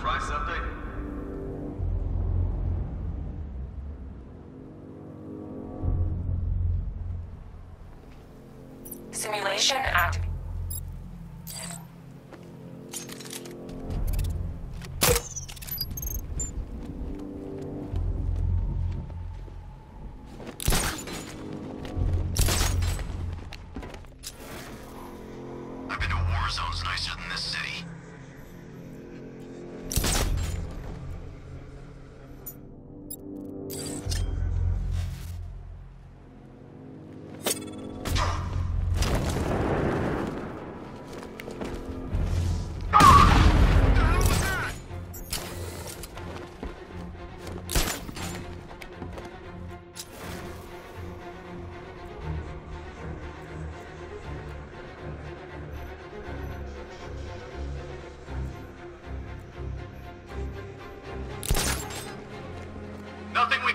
Price update? Simulation active.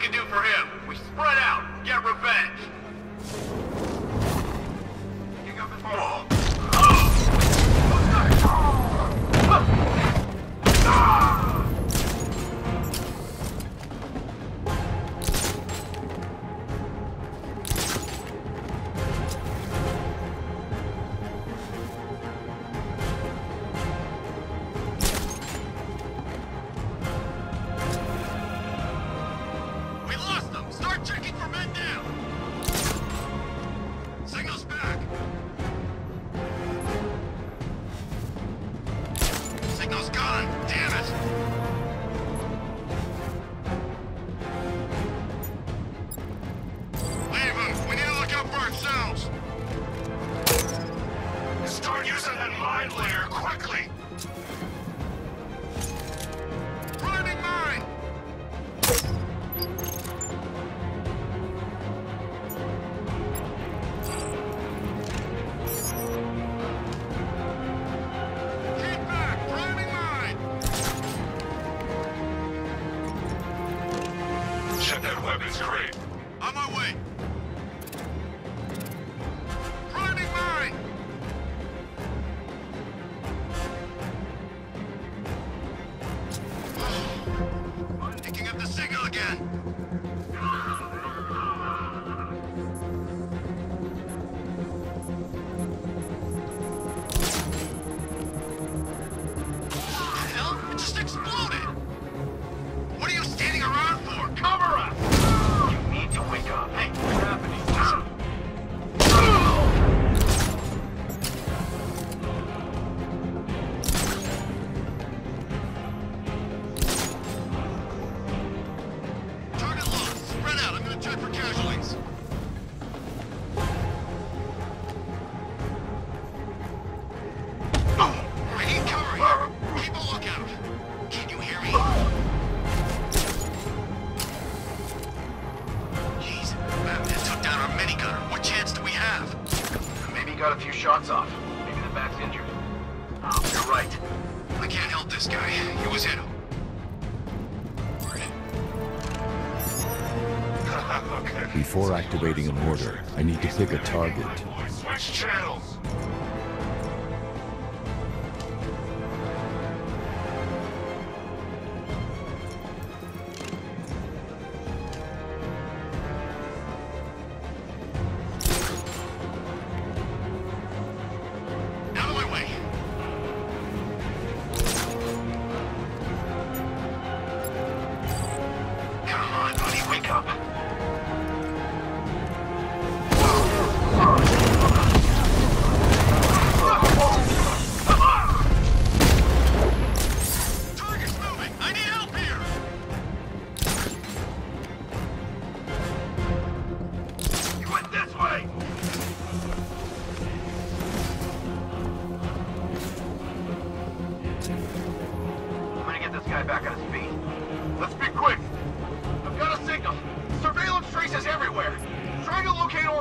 can do for him. Use an mine layer quickly! shots off. Maybe the back's injured. Oh, you're right. I can't help this guy. He was hit. Before activating a mortar, I need to pick a target. Switch channels!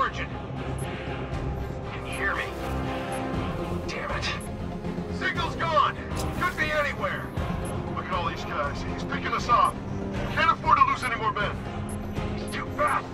origin. Can you hear me? Damn it. Signal's gone. Could be anywhere. Look at all these guys. He's picking us off. Can't afford to lose any more men. He's too fast.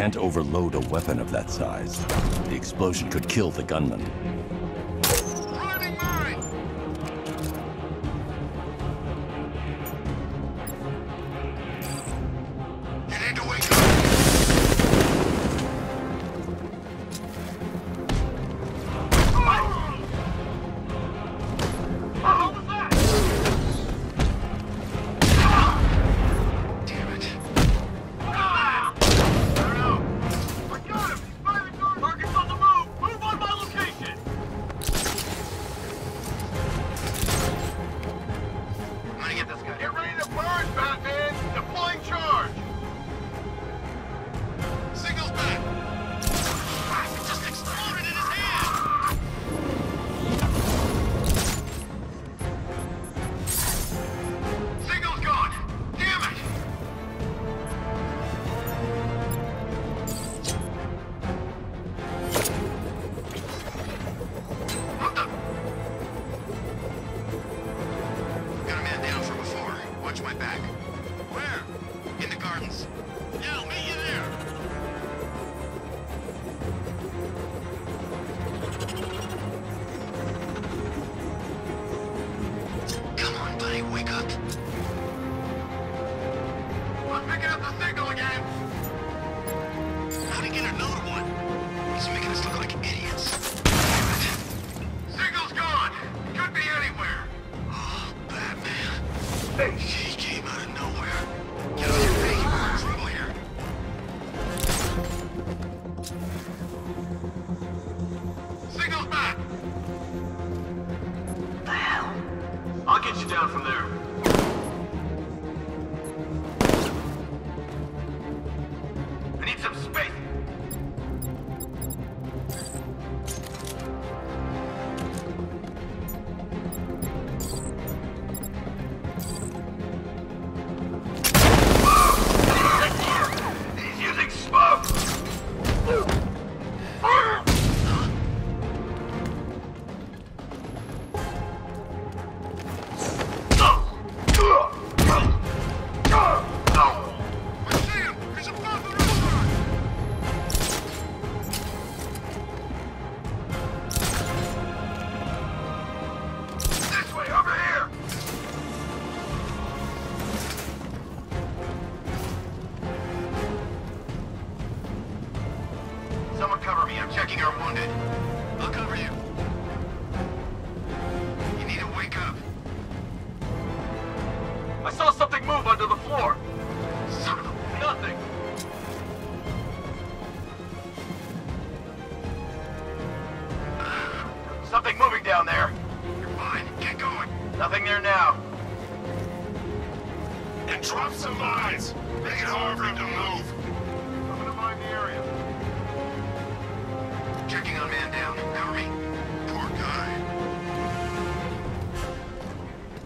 can't overload a weapon of that size. The explosion could kill the gunman. Station.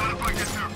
Not a fight, yes, sir.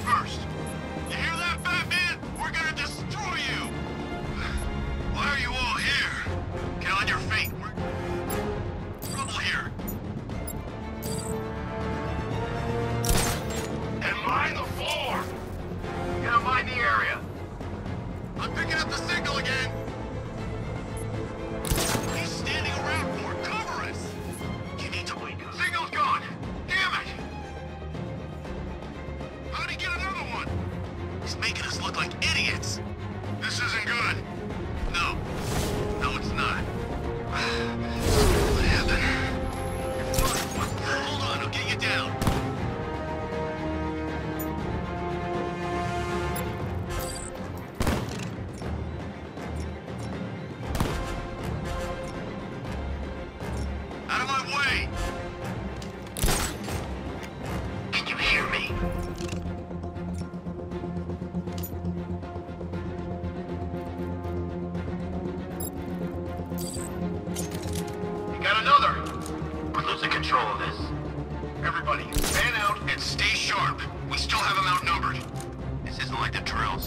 The.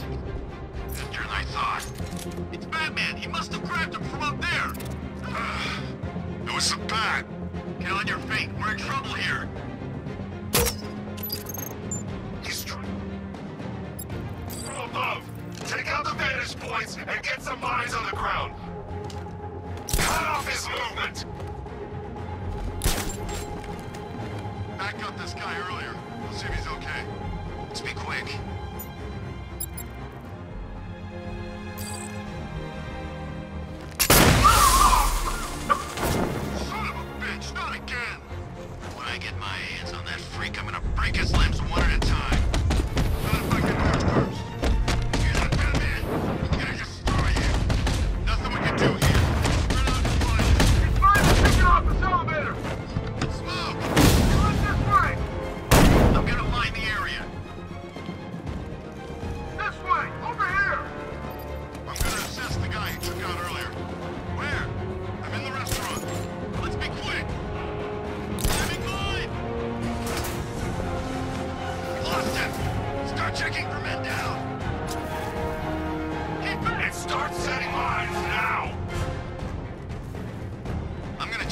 Faster than I thought. It's Batman! He must have grabbed him from up there! it was some bat. Get on your feet. We're in trouble here. He's. From above, take out the vantage points and get some mines on the ground. Cut off his movement! Back up this guy earlier. We'll see if he's okay. Let's be quick.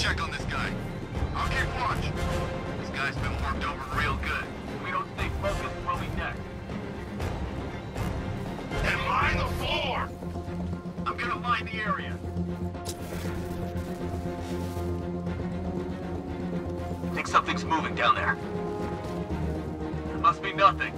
Check on this guy. I'll keep watch. This guy's been worked over real good. If we don't stay focused, we'll be next. And line the floor! I'm gonna line the area. Think something's moving down there. There must be nothing.